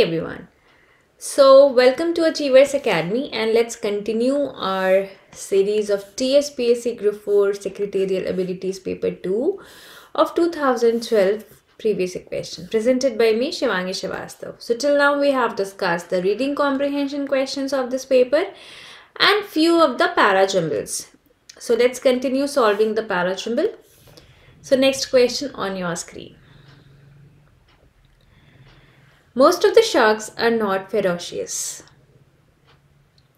Everyone. So, welcome to Achievers Academy and let's continue our series of TSPSC Group 4 Secretarial Abilities Paper 2 of 2012 previous question presented by me Shivangi Shivastav. So, till now we have discussed the reading comprehension questions of this paper and few of the parajumbles. So, let's continue solving the parajumble. So, next question on your screen. Most of the sharks are not ferocious.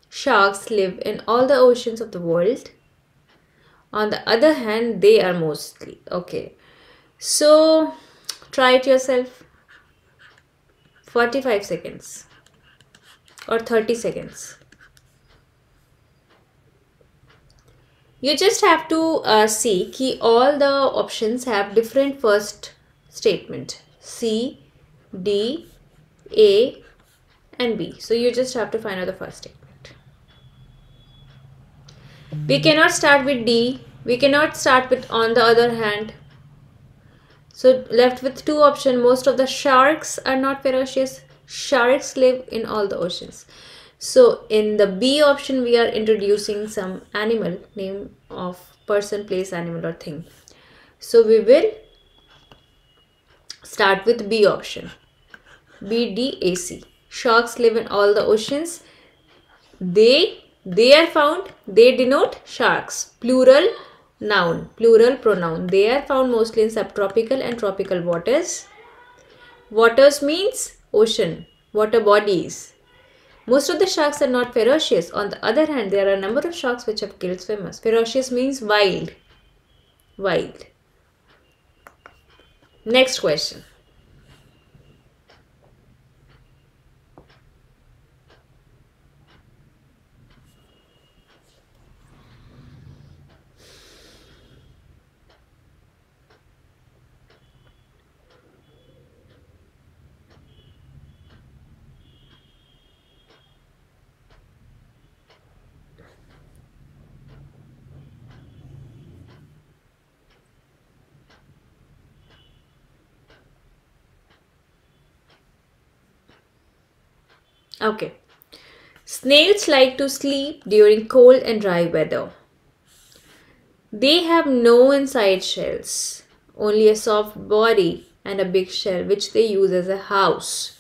Sharks live in all the oceans of the world. On the other hand, they are mostly okay. So try it yourself. 45 seconds or 30 seconds. You just have to uh, see all the options have different first statement C, D, a and B. So you just have to find out the first statement. We cannot start with D. We cannot start with on the other hand. So left with two options. Most of the sharks are not ferocious. Sharks live in all the oceans. So in the B option, we are introducing some animal name of person, place, animal or thing. So we will start with B option. BDAC. Sharks live in all the oceans. They, they are found, they denote sharks. Plural noun, plural pronoun. They are found mostly in subtropical and tropical waters. Waters means ocean, water bodies. Most of the sharks are not ferocious. On the other hand, there are a number of sharks which have killed swimmers. Ferocious means wild. Wild. Next question. Okay. Snails like to sleep during cold and dry weather. They have no inside shells, only a soft body and a big shell which they use as a house.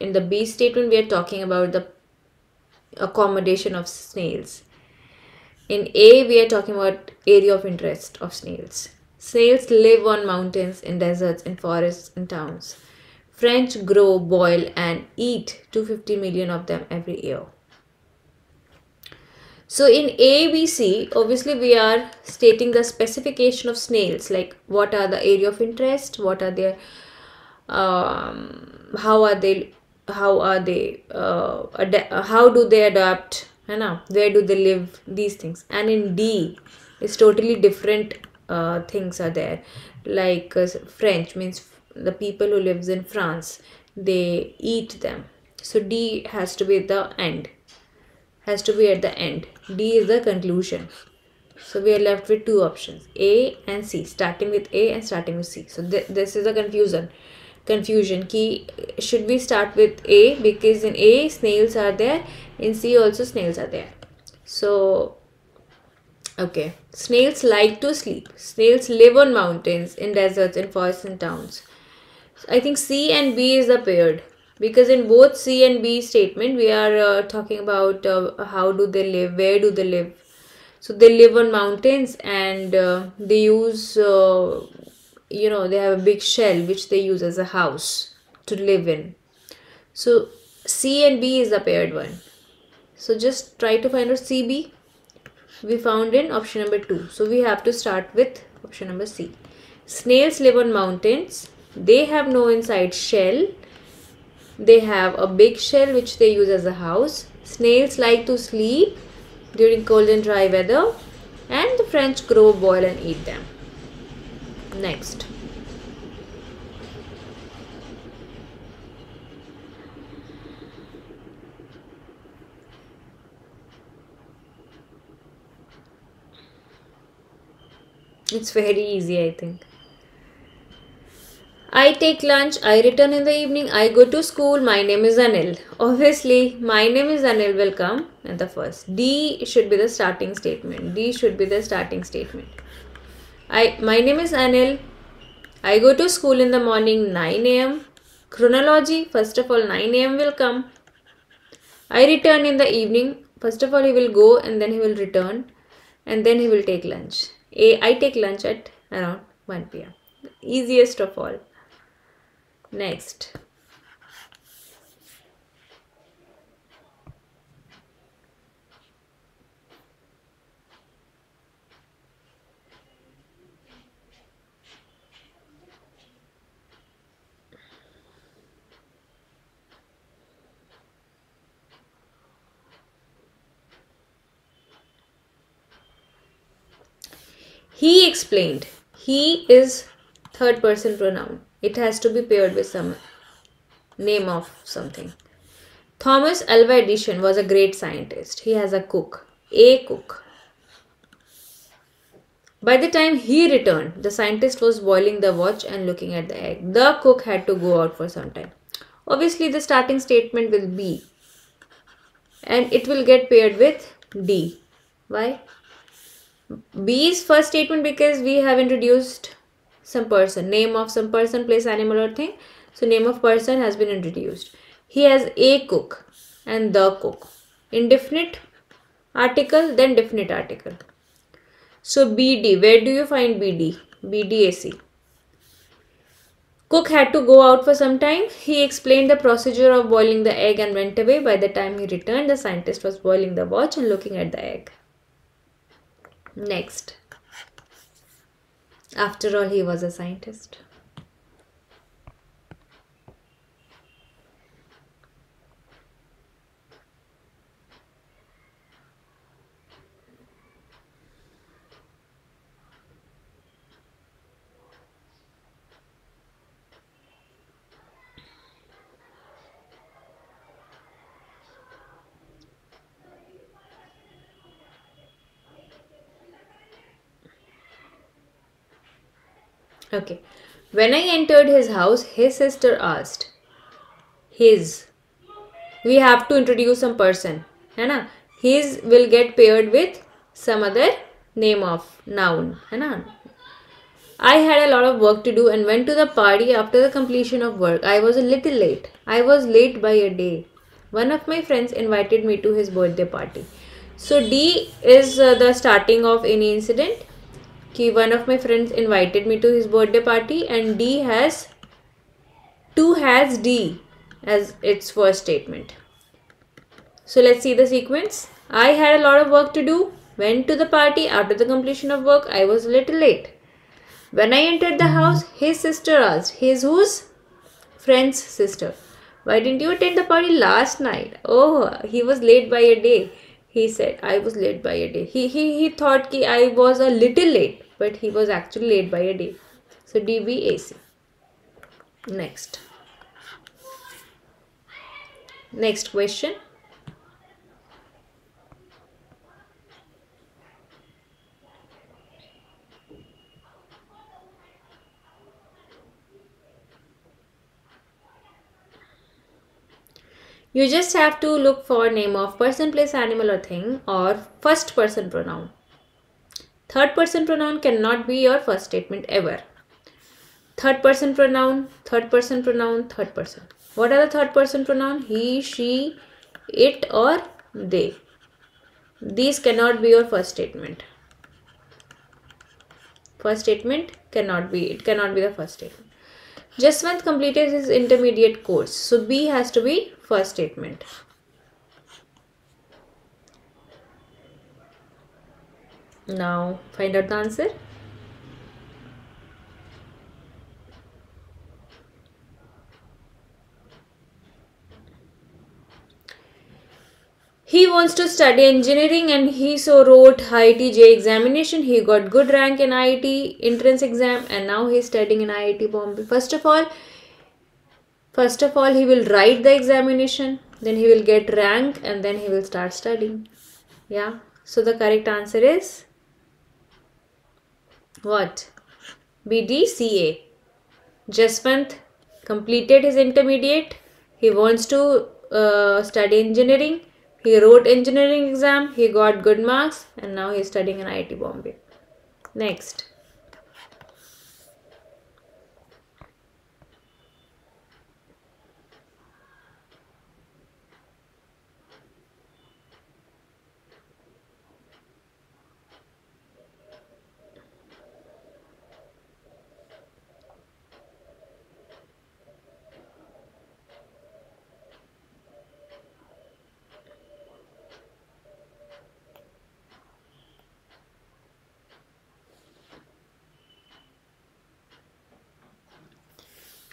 In the B statement, we are talking about the accommodation of snails. In A, we are talking about area of interest of snails. Snails live on mountains, in deserts, in forests, in towns. French grow, boil, and eat 250 million of them every year. So in ABC, obviously we are stating the specification of snails, like what are the area of interest, what are their, um, how are they, how are they, uh, how do they adapt, you know, where do they live, these things. And in D, it's totally different uh, things are there, like uh, French means the people who lives in France they eat them. So D has to be at the end. Has to be at the end. D is the conclusion. So we are left with two options A and C starting with A and starting with C. So th this is a confusion. Confusion key should we start with A because in A snails are there in C also snails are there. So okay. Snails like to sleep. Snails live on mountains in deserts in forests and towns I think C and B is the paired because in both C and B statement we are uh, talking about uh, how do they live, where do they live. So they live on mountains and uh, they use, uh, you know, they have a big shell which they use as a house to live in. So C and B is the paired one. So just try to find out CB. We found in option number 2. So we have to start with option number C. Snails live on mountains they have no inside shell. They have a big shell which they use as a house. Snails like to sleep during cold and dry weather. And the French grow, boil and eat them. Next. It's very easy, I think. I take lunch, I return in the evening, I go to school, my name is Anil. Obviously, my name is Anil will come at the first. D should be the starting statement. D should be the starting statement. I my name is Anil. I go to school in the morning 9 am. Chronology, first of all 9 am will come. I return in the evening. First of all he will go and then he will return and then he will take lunch. A, I take lunch at around 1 pm. Easiest of all. Next. He explained. He is third person pronoun. It has to be paired with some name of something. Thomas Alva Edison was a great scientist. He has a cook. A cook. By the time he returned, the scientist was boiling the watch and looking at the egg. The cook had to go out for some time. Obviously, the starting statement will be and it will get paired with D. Why? B is first statement because we have introduced some person, name of some person, place, animal or thing. So name of person has been introduced. He has a cook and the cook. Indefinite article, then definite article. So BD, where do you find BD? BDAC. Cook had to go out for some time. He explained the procedure of boiling the egg and went away. By the time he returned, the scientist was boiling the watch and looking at the egg. Next. After all, he was a scientist. Okay. When I entered his house, his sister asked, His. We have to introduce some person. है ना? His will get paired with some other name of noun. है ना? I had a lot of work to do and went to the party after the completion of work. I was a little late. I was late by a day. One of my friends invited me to his birthday party. So D is uh, the starting of any incident कि one of my friends invited me to his birthday party and D has 2 has D as its first statement. So let's see the sequence. I had a lot of work to do. Went to the party. After the completion of work, I was a little late. When I entered the house, his sister asked, His whose? Friend's sister. Why didn't you attend the party last night? Oh, he was late by a day. He said, I was late by a day. He, he, he thought ki I was a little late but he was actually late by a day. So DBAC. Next. Next question. You just have to look for name of person, place, animal or thing or first person pronoun. Third person pronoun cannot be your first statement ever. Third person pronoun, third person pronoun, third person. What are the third person pronoun? He, she, it or they. These cannot be your first statement. First statement cannot be, it cannot be the first statement. Jaswant completed his intermediate course. So B has to be first statement. Now find out the answer. He wants to study engineering and he so wrote IIT JEE examination. He got good rank in IIT entrance exam and now he is studying in IIT Bombay. First of all, first of all he will write the examination, then he will get rank and then he will start studying. Yeah. So the correct answer is what? BDCA. Jaswant completed his intermediate. He wants to uh, study engineering. He wrote engineering exam. He got good marks and now he is studying in IIT Bombay. Next.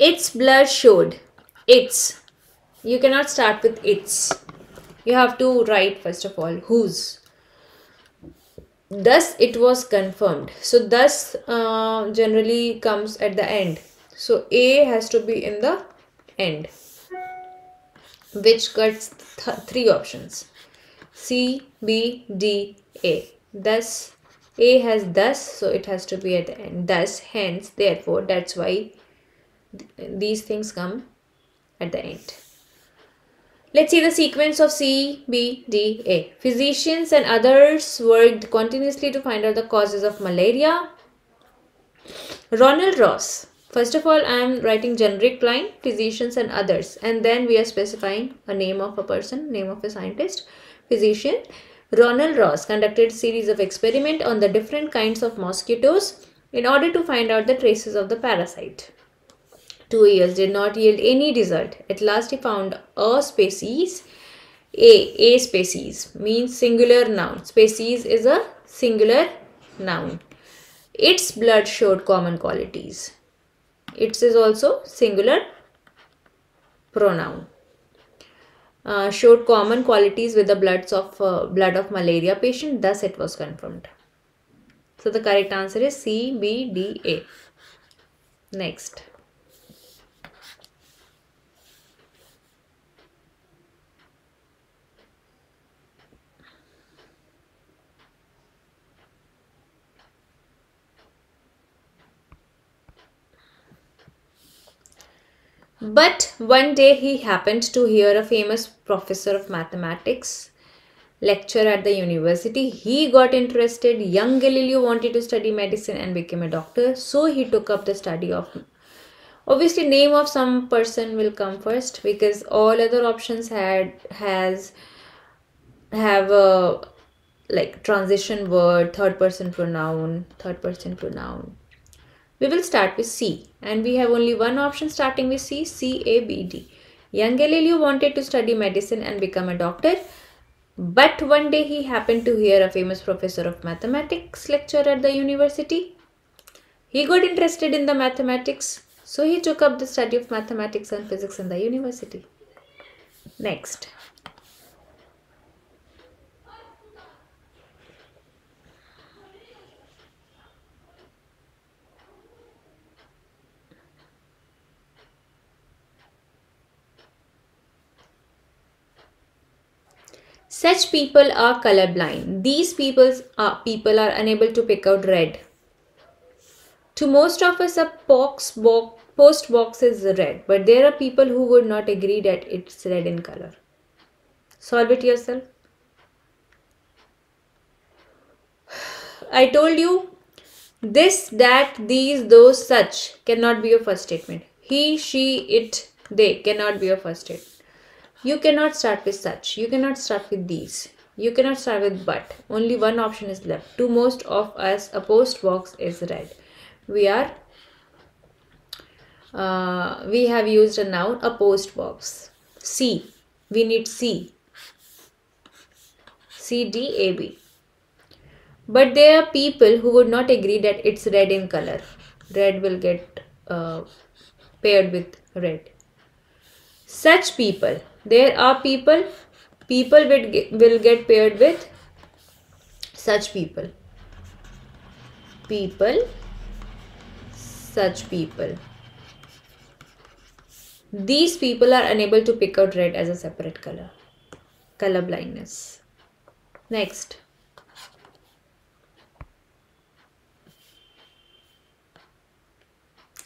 Its blood showed. Its. You cannot start with its. You have to write first of all whose. Thus it was confirmed. So thus uh, generally comes at the end. So A has to be in the end. Which cuts th three options. C, B, D, A. Thus A has thus, so it has to be at the end. Thus, hence, therefore, that's why these things come at the end. Let's see the sequence of C, B, D, A. Physicians and others worked continuously to find out the causes of malaria. Ronald Ross. First of all, I am writing generic line, physicians and others. And then we are specifying a name of a person, name of a scientist, physician. Ronald Ross conducted a series of experiments on the different kinds of mosquitoes in order to find out the traces of the parasite two years did not yield any result. At last he found a species. A, a species means singular noun. Species is a singular noun. Its blood showed common qualities. Its is also singular pronoun. Uh, showed common qualities with the bloods of uh, blood of malaria patient. Thus, it was confirmed. So the correct answer is C, B, D, A. Next. But one day he happened to hear a famous professor of mathematics lecture at the university. He got interested. Young Galileo wanted to study medicine and became a doctor. So he took up the study of obviously name of some person will come first because all other options had has have a like transition word third person pronoun third person pronoun we will start with C and we have only one option starting with C, C, A, B, D. Young Galileo wanted to study medicine and become a doctor. But one day he happened to hear a famous professor of mathematics lecture at the university. He got interested in the mathematics, so he took up the study of mathematics and physics in the university. Next. Such people are colorblind. These peoples are, people are unable to pick out red. To most of us, a box, box, post box is red, but there are people who would not agree that it's red in color. Solve it yourself. I told you this, that, these, those, such cannot be your first statement. He, she, it, they cannot be your first statement. You cannot start with such. You cannot start with these. You cannot start with but. Only one option is left. To most of us, a post box is red. We are, uh, we have used a noun, a post box. C. We need C. C, D, A, B. But there are people who would not agree that it's red in color. Red will get uh, paired with red. Such people there are people people will get, will get paired with such people. People such people. These people are unable to pick out red as a separate color color blindness. Next.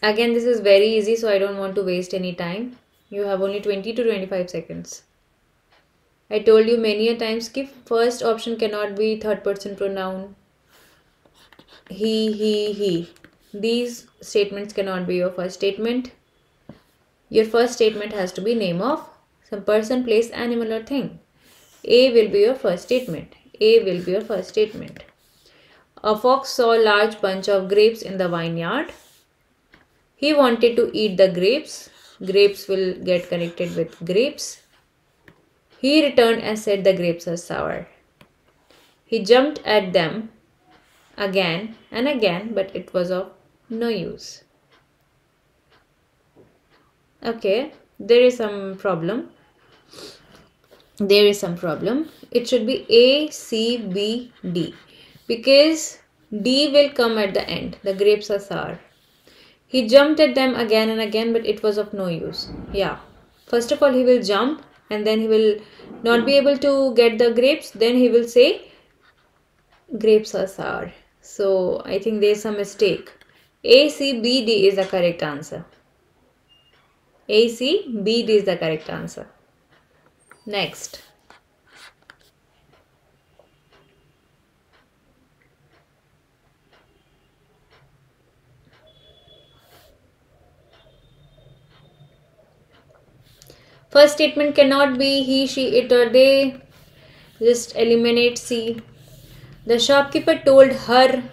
Again, this is very easy, so I don't want to waste any time. You have only 20 to 25 seconds. I told you many a times कि first option cannot be third person pronoun. He, he, he. These statements cannot be your first statement. Your first statement has to be name of some person, place, animal or thing. A will be your first statement. A will be your first statement. A fox saw a large bunch of grapes in the vineyard. He wanted to eat the grapes. Grapes will get connected with grapes. He returned and said the grapes are sour. He jumped at them again and again, but it was of no use. Okay, there is some problem. There is some problem. It should be A, C, B, D because D will come at the end. The grapes are sour. He jumped at them again and again, but it was of no use. Yeah. First of all, he will jump and then he will not be able to get the grapes. Then he will say, grapes are sour. So I think there is a mistake. A, C, B, D is the correct answer. A, C, B, D is the correct answer. Next. First statement cannot be he, she, it or they. Just eliminate C. The shopkeeper told her.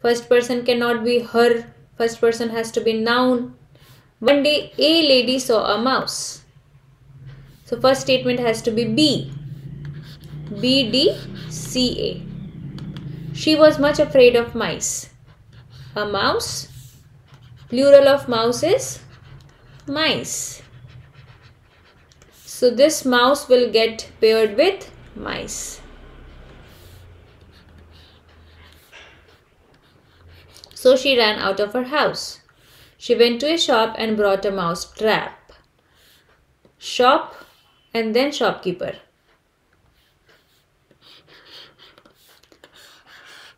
First person cannot be her. First person has to be noun. One day a lady saw a mouse. So first statement has to be B. B, D, C, A. She was much afraid of mice. A mouse. Plural of mouse is mice. So this mouse will get paired with mice. So she ran out of her house. She went to a shop and brought a mouse trap. Shop and then shopkeeper.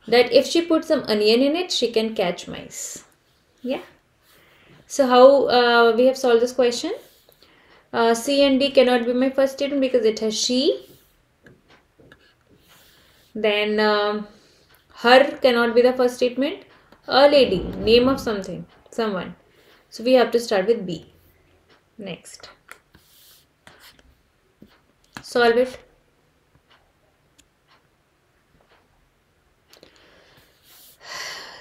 That if she put some onion in it, she can catch mice. Yeah. So how uh, we have solved this question? Uh, C and D cannot be my first statement because it has she. Then um, her cannot be the first statement. A lady, name of something, someone. So we have to start with B. Next. Solve it.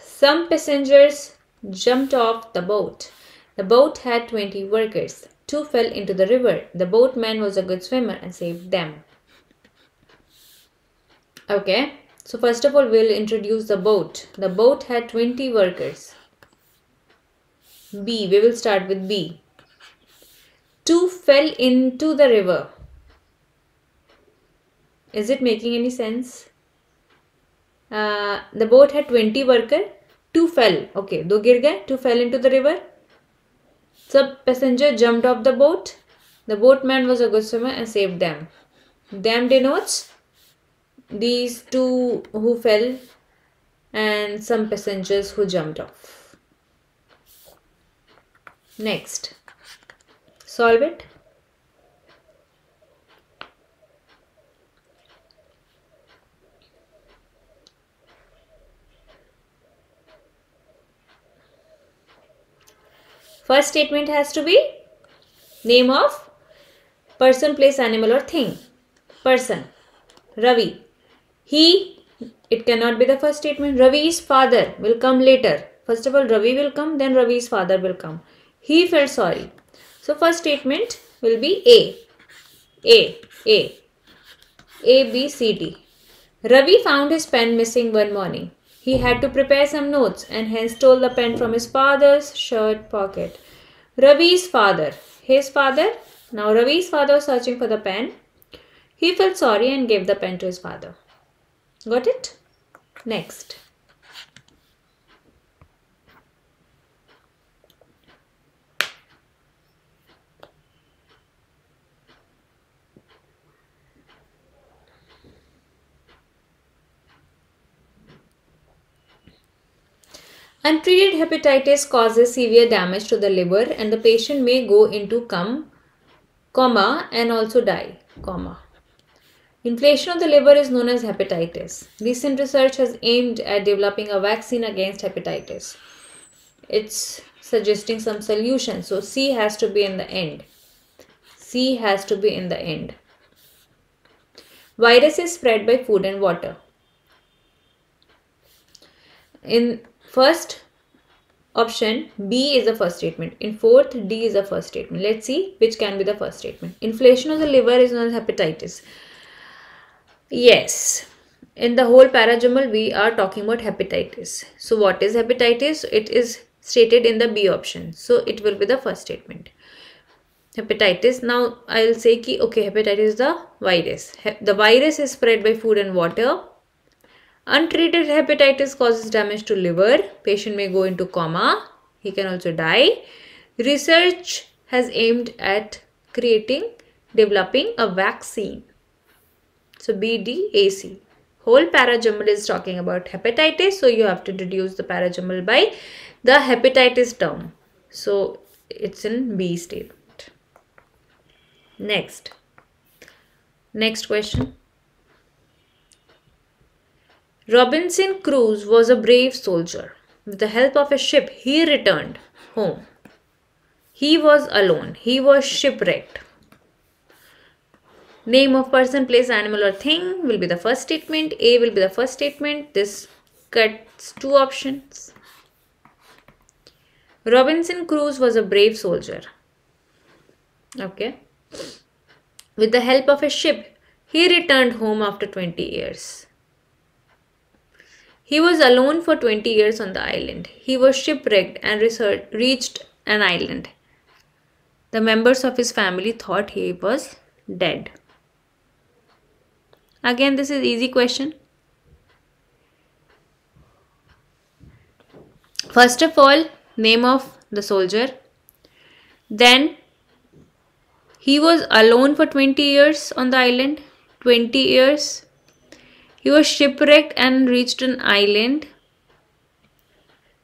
Some passengers jumped off the boat. The boat had 20 workers. Two fell into the river. The boatman was a good swimmer and saved them. Okay, so first of all, we'll introduce the boat. The boat had 20 workers. B, we will start with B. Two fell into the river. Is it making any sense? Uh, the boat had 20 workers. Two fell. Okay, do gir. Two fell into the river. Some passenger jumped off the boat. The boatman was a good swimmer and saved them. Them denotes these two who fell and some passengers who jumped off. Next, solve it. First statement has to be name of person, place, animal or thing. Person. Ravi. He, it cannot be the first statement. Ravi's father will come later. First of all, Ravi will come, then Ravi's father will come. He felt sorry. So, first statement will be A. A. A. A, B, C, D. Ravi found his pen missing one morning. He had to prepare some notes and hence stole the pen from his father's shirt pocket. Ravi's father. His father. Now Ravi's father was searching for the pen. He felt sorry and gave the pen to his father. Got it? Next. Untreated hepatitis causes severe damage to the liver and the patient may go into com, coma and also die, comma. Inflation of the liver is known as hepatitis. Recent research has aimed at developing a vaccine against hepatitis. It's suggesting some solution. So C has to be in the end. C has to be in the end. Virus is spread by food and water. In first option, B is the first statement. In fourth, D is the first statement. Let's see which can be the first statement. Inflation of the liver is known as hepatitis. Yes, in the whole parajumble we are talking about hepatitis. So what is hepatitis? It is stated in the B option. So it will be the first statement. Hepatitis. Now I'll say ki okay, hepatitis is the virus. The virus is spread by food and water. Untreated hepatitis causes damage to liver. Patient may go into coma. He can also die. Research has aimed at creating, developing a vaccine. So BDAC. Whole parajumble is talking about hepatitis. So you have to introduce the parajumble by the hepatitis term. So it's in B statement. Next. Next question. Robinson Crusoe was a brave soldier. With the help of a ship, he returned home. He was alone. He was shipwrecked. Name of person, place, animal or thing will be the first statement. A will be the first statement. This cuts two options. Robinson Crusoe was a brave soldier. Okay. With the help of a ship, he returned home after 20 years. He was alone for 20 years on the island. He was shipwrecked and reached an island. The members of his family thought he was dead. Again, this is easy question. First of all, name of the soldier. Then he was alone for 20 years on the island. 20 years. He was shipwrecked and reached an island.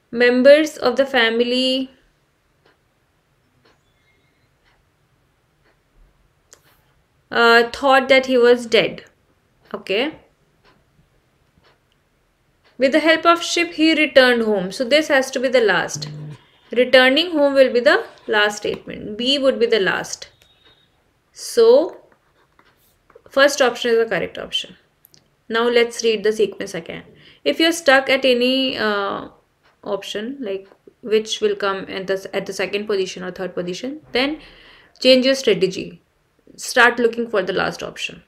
Members of the family uh, thought that he was dead. Okay. With the help of ship, he returned home. So this has to be the last. Returning home will be the last statement. B would be the last. So, first option is the correct option. Now let's read the sequence again. If you're stuck at any uh, option, like which will come at the, at the second position or third position, then change your strategy. Start looking for the last option.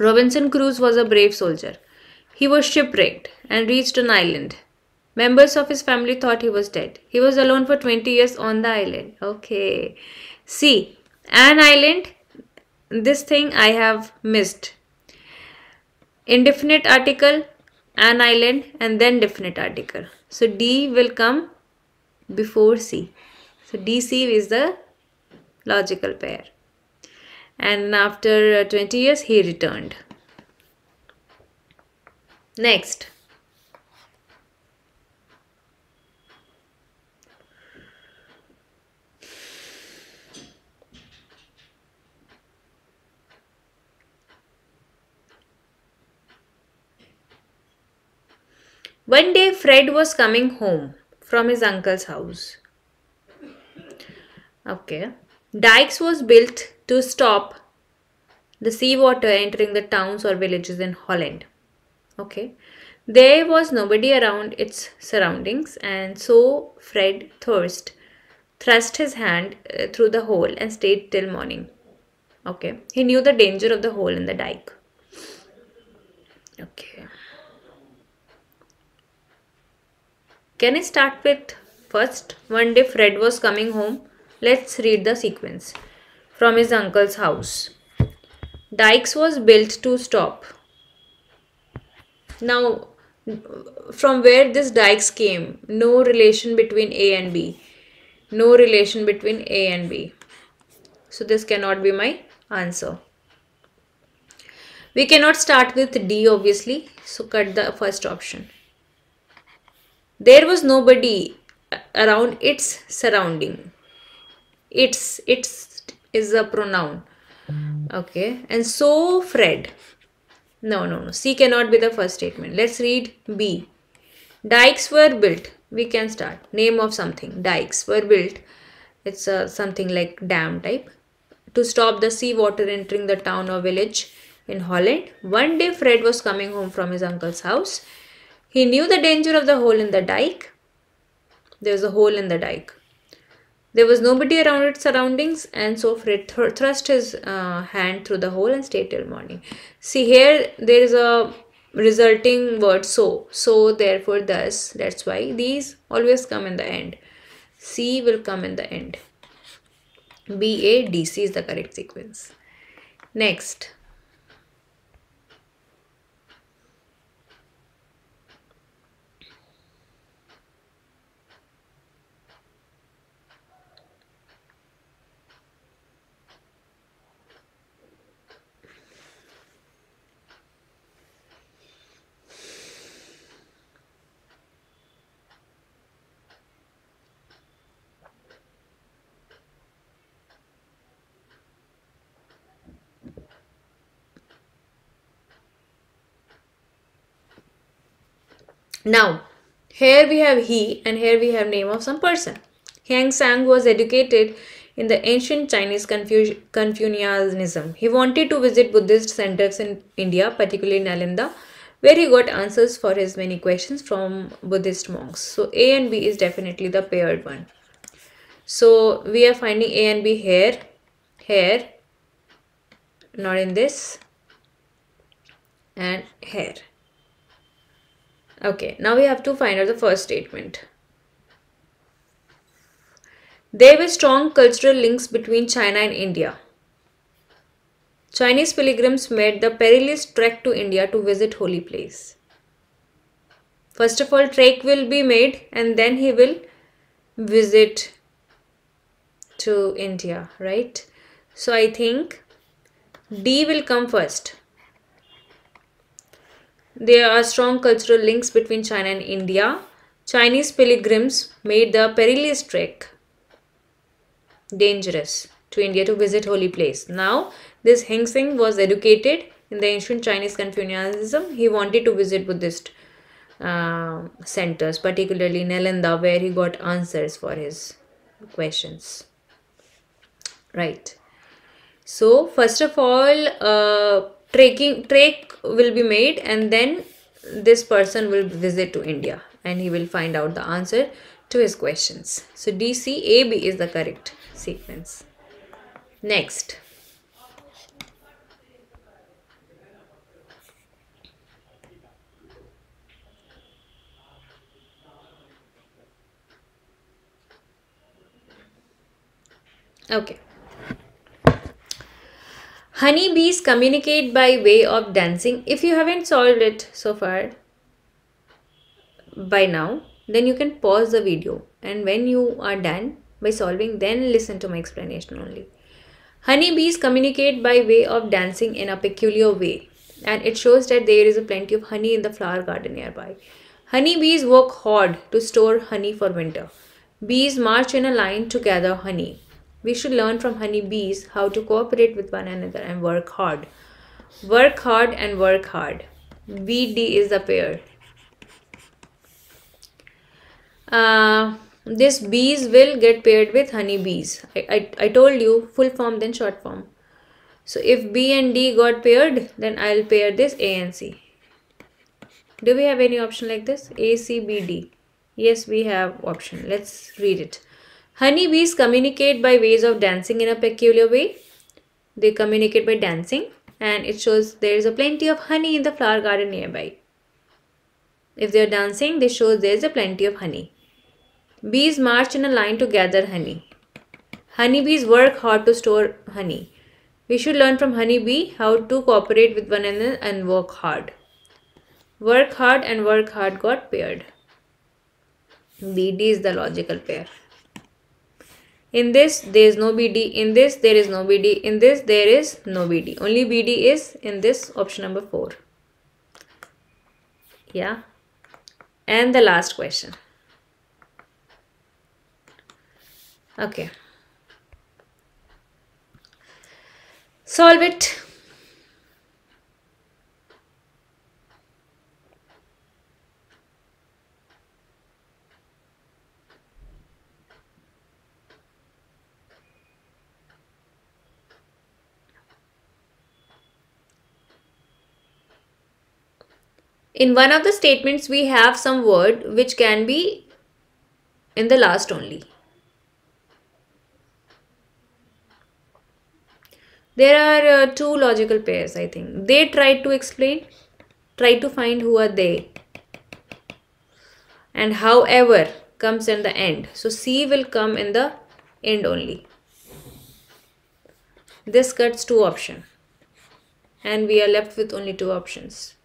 Robinson Crusoe was a brave soldier. He was shipwrecked and reached an island. Members of his family thought he was dead. He was alone for 20 years on the island. Okay. See, an island, this thing I have missed. Indefinite article, an island and then definite article. So D will come before C. So DC is the logical pair and after uh, 20 years he returned. Next. One day Fred was coming home from his uncle's house. Okay. Dikes was built to stop the seawater entering the towns or villages in Holland. Okay. There was nobody around its surroundings and so Fred Thirst thrust his hand uh, through the hole and stayed till morning. Okay. He knew the danger of the hole in the dike. Okay. Can I start with first? One day Fred was coming home. Let's read the sequence from his uncle's house. Dikes was built to stop. Now, from where this dikes came, no relation between A and B. No relation between A and B. So this cannot be my answer. We cannot start with D obviously. So cut the first option. There was nobody around its surrounding. Its its is a pronoun. Okay and so fred. No no no. C cannot be the first statement. Let's read b. Dikes were built. We can start. Name of something. Dikes were built. It's a something like dam type. To stop the sea water entering the town or village in holland. One day fred was coming home from his uncle's house he knew the danger of the hole in the dike there was a hole in the dike there was nobody around its surroundings, and so Fred th- thrust his uh, hand through the hole and stayed till morning. See here, there is a resulting word so. So, therefore, thus. That's why these always come in the end. C will come in the end. B, A, D, C is the correct sequence. Next. Now, here we have he and here we have name of some person. Hiuen Tsang was educated in the ancient Chinese Confu Confucianism. He wanted to visit Buddhist centers in India, particularly Nalanda, where he got answers for his many questions from Buddhist monks. So A and B is definitely the paired one. So we are finding A and B here, here, not in this, and here. Okay, now we have to find out the first statement. There were strong cultural links between China and India. Chinese pilgrims made the perilous trek to India to visit holy place. First of all, trek will be made and then he will visit to India, right? So I think D will come first. There are strong cultural links between China and India. Chinese pilgrims made the perilous trek dangerous to India to visit holy place. Now, this Hiuen Tsang was educated in the ancient Chinese Confucianism. He wanted to visit Buddhist uh, centers, particularly Nalanda, where he got answers for his questions. Right. So, first of all, uh, trekking trek will be made and then this person will visit to India and he will find out the answer to his questions. So DCAB is the correct sequence. Next. Okay. Honeybees communicate by way of dancing. If you haven't solved it so far by now, then you can pause the video and when you are done by solving, then listen to my explanation only. Honeybees communicate by way of dancing in a peculiar way and it shows that there is a plenty of honey in the flower garden nearby. Honeybees work hard to store honey for winter. Bees march in a line to gather honey. We should learn from honeybees how to cooperate with one another and work hard. Work hard and work hard. BD is a pair. Uh, this bees will get paired with honeybees. I, I, I told you full form then short form. So if B and D got paired, then I'll pair this A and C. Do we have any option like this? A, C, B, D. Yes, we have option. Let's read it. Honeybees communicate by ways of dancing in a peculiar way. They communicate by dancing and it shows there is a plenty of honey in the flower garden nearby. If they are dancing, they show there is a plenty of honey. Bees march in a line to gather honey. Honeybees work hard to store honey. We should learn from honeybee how to cooperate with one another and work hard. Work hard and work hard got paired. BD is the logical pair in this there is no BD, in this there is no BD, in this there is no BD. Only BD is in this option number 4. Yeah. And the last question. Okay. Solve it. In one of the statements, we have some word which can be in the last only. There are uh, two logical pairs, I think. They tried to explain, try to find who are they. And however comes in the end. So C will come in the end only. This cuts two option. And we are left with only two options.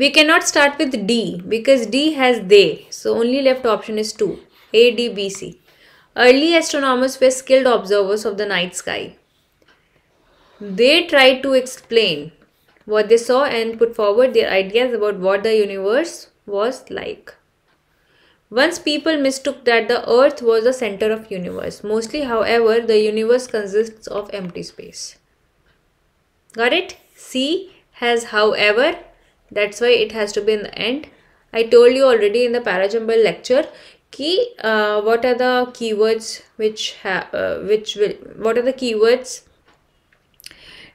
We cannot start with D because D has they. So only left option is 2. A, D, B, C. Early astronomers were skilled observers of the night sky. They tried to explain what they saw and put forward their ideas about what the universe was like. Once people mistook that the earth was the center of universe. Mostly, however, the universe consists of empty space. Got it? C has however that's why it has to be in the end. I told you already in the parajumble lecture key uh, what are the keywords which have uh, which will what are the keywords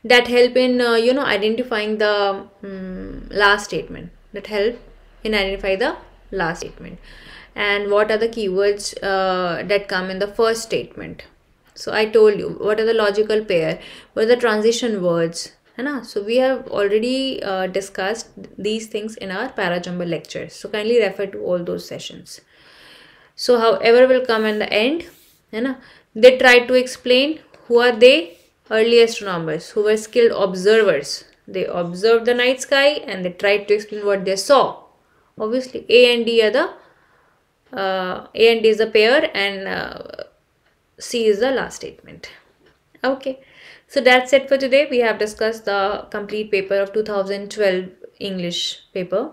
that help in uh, you know identifying the um, last statement that help in identify the last statement. And what are the keywords uh, that come in the first statement. So i told you what are the logical pair? What are the transition words so we have already uh, discussed these things in our parajumble lectures so kindly refer to all those sessions. So however will come in the end they tried to explain who are they? Early astronomers who were skilled observers. They observed the night sky and they tried to explain what they saw. Obviously a and d are the uh, a and d is the pair and uh, c is the last statement. Okay so that's it for today. We have discussed the complete paper of 2012 English paper.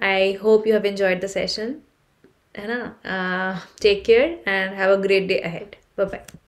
I hope you have enjoyed the session. Uh, take care and have a great day ahead. Bye-bye.